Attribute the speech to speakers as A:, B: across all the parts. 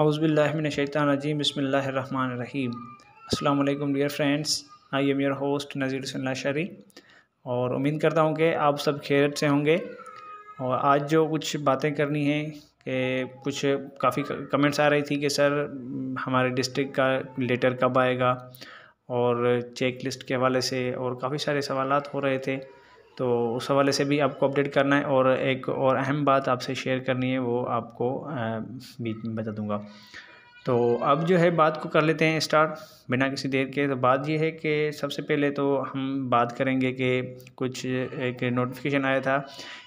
A: अज़बिल्लिनशैतानजीम बसमीम अल्लाम dear friends I am your host Nazir शरी और उम्मीद करता हूँ कि आप सब खैरत से होंगे। और आज जो कुछ बातें करनी हैं कि कुछ काफ़ी कमेंट्स आ रही थी कि सर, हमारे डिस्ट्रिक्ट का लेटर कब आएगा? और चेक लिस्ट के हवाले से और काफ़ी सारे सवाल हो रहे थे। तो उस हवाले से भी आपको अपडेट करना है और एक और अहम बात आपसे शेयर करनी है, वो आपको बीच में बता दूँगा। तो अब जो है बात को कर लेते हैं स्टार्ट, बिना किसी देर के। तो बात ये है कि सबसे पहले तो हम बात करेंगे कि कुछ एक नोटिफिकेशन आया था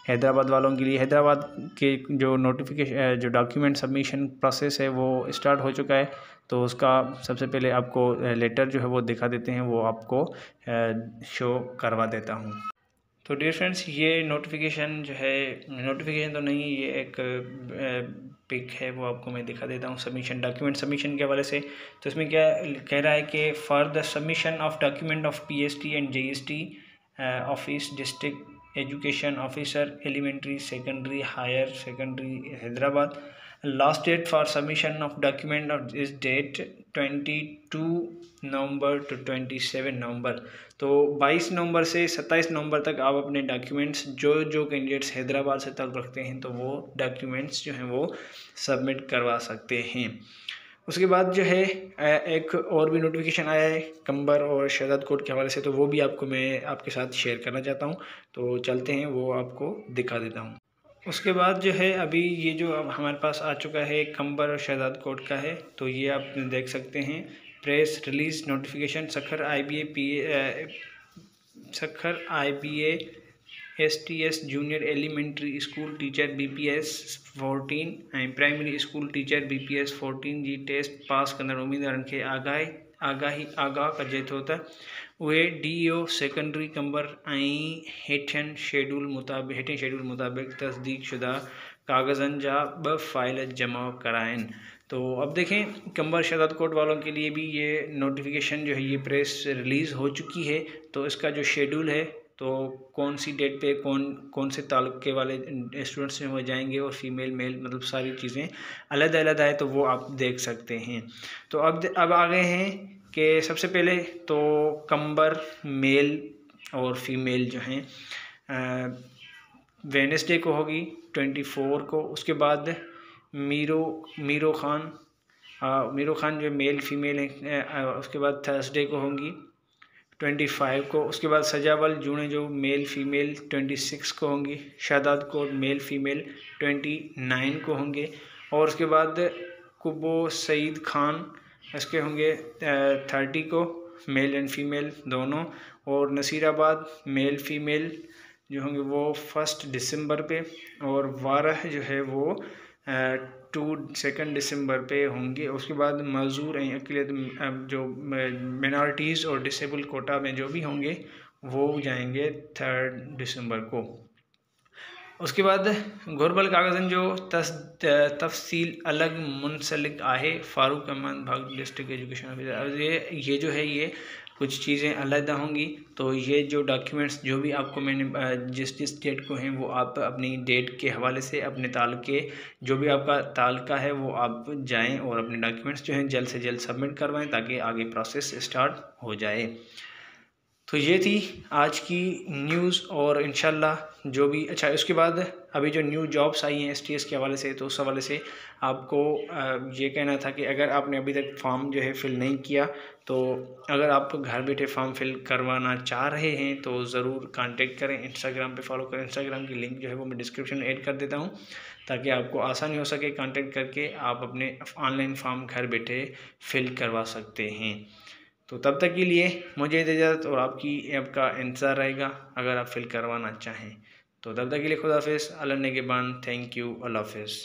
A: हैदराबाद वालों के लिए। हैदराबाद के जो नोटिफिकेशन जो डॉक्यूमेंट सबमिशन प्रोसेस है, वो स्टार्ट हो चुका है। तो उसका सबसे पहले आपको लेटर जो है वो दिखा देते हैं, वो आपको शो करवा देता हूँ। तो डियर फ्रेंड्स ये नोटिफिकेशन जो है नोटिफिकेशन तो नहीं, ये एक पिक है, वो आपको मैं दिखा देता हूँ सबमिशन डॉक्यूमेंट सबमिशन के हवाले से। तो इसमें क्या कह रहा है कि for the submission of document of PST and GST office district education officer elementary secondary higher secondary Hyderabad date for submission of document of इस date twenty two November to twenty seven November तो बाईस नवंबर से सत्ताईस नवंबर तक आप अपने documents जो जो कैंडिडेट्स हैदराबाद से तक रखते हैं तो वो डॉक्यूमेंट्स जो हैं वो सबमिट करवा सकते हैं। उसके बाद जो है एक और भी नोटिफिकेशन आया है, कंबर और शहजाद कोट के हवाले से तो वो भी आपको मैं आपके साथ शेयर करना चाहता हूँ। तो चलते हैं, वो आपको दिखा देता हूँ। उसके बाद जो है, अभी ये जो अब हमारे पास आ चुका है कंबर और शहजाद कोट का है तो ये आप देख सकते हैं। Press release notification, Sukkur I B A P A Sukkur I B A S T S junior elementary school teacher B P S fourteen primary school teacher B P S fourteen, ji test pass कंदड़ उम्मीदवारनि खे आगाही आगाही, आगाह कजे थो त उहे D O secondary कंबर ऐं हेठियनि शेड्यूल मुताबिक़, हेठियनि शेड्यूल मुताबिक़ तस्दीक शुदा कागज़नि जा ॿ फ़ाइल जमा कराइनि। तो अब देखें, कंबर शदाद कोट वालों के लिए भी ये नोटिफिकेशन जो है, ये प्रेस रिलीज़ हो चुकी है। तो इसका जो शेड्यूल है तो कौन सी डेट पे कौन कौन से ताल्लुक़ वाले स्टूडेंट्स में हो जाएँगे और फीमेल मेल मतलब सारी चीज़ें अलग अलग आए तो वो आप देख सकते हैं। तो अब अब आ गए हैं कि सबसे पहले तो कंबर, मेल और फीमेल जो हैं वेनसडे को होगी, ट्वेंटी फोर को। उसके बाद मीरो मीरो खान मीरो खान जो मेल, फीमेल हैं उसके बाद थर्सडे को होंगी, ट्वेंटी फाइव को। उसके बाद सजावल, जूने जो मेल, फीमेल, ट्वेंटी सिक्स को होंगी, शादात को मेल, फीमेल, ट्वेंटी नाइन को होंगे। और उसके बाद कुबो सईद खान इसके होंगे थर्टी को मेल एंड फीमेल दोनों, और नसीराबाद मेल फीमेल जो होंगे वो फ़र्स्ट दिसंबर पे, और बारह जो है वो टू सेकेंड दिसंबर पे होंगे। उसके बाद मज़दूर अकेले जो मिनार्टीज़ और डिसेबल कोटा में जो भी होंगे, वो जाएँगे थर्ड दिसंबर को। उसके बाद घोरबल कागज़न जो तस तफ़सील अलग मुंसलिक आहे, फ़ारूक अहमद भाग डिस्ट्रिक्ट एजुकेशन ऑफिसर। ये ये जो है, ये कुछ चीज़ें अलग होंगी। तो ये जो डॉक्यूमेंट्स जो भी आपको मैंने जिस जिस डेट को हैं, वो आप अपनी डेट के हवाले से, अपने ताल के, जो भी आपका ताल का है, वो आप जाएँ और अपने डॉक्यूमेंट्स जो हैं, जल्द से जल्द सबमिट करवाएँ, ताकि आगे प्रोसेस स्टार्ट हो जाए। तो ये थी आज की न्यूज़ और इन जो भी अच्छा उसके बाद अभी जो न्यू जॉब्स आई हैं एसटीएस के हवाले से तो उस हवाले से आपको ये कहना था कि अगर आपने अभी तक फॉर्म जो है फ़िल नहीं किया तो अगर आप घर बैठे फॉर्म फिल करवाना चाह रहे हैं तो ज़रूर कांटेक्ट करें। इंस्टाग्राम पे फॉलो करें। इंस्टाग्राम की लिंक जो है वो मैं डिस्क्रिप्शन में ऐड कर देता हूँ, ताकि आपको आसानी हो सके कांटेक्ट करके आप अपने ऑनलाइन फॉर्म घर बैठे फिल करवा सकते हैं। तो तब तक के लिए मुझे इजाज़त और आपकी ऐप का इंतज़ार रहेगा अगर आप फिल करवाना चाहें। तो तब तक के लिए खुदाफिज अल्लाह के बान थैंक यू अल्लाह हाफिज़।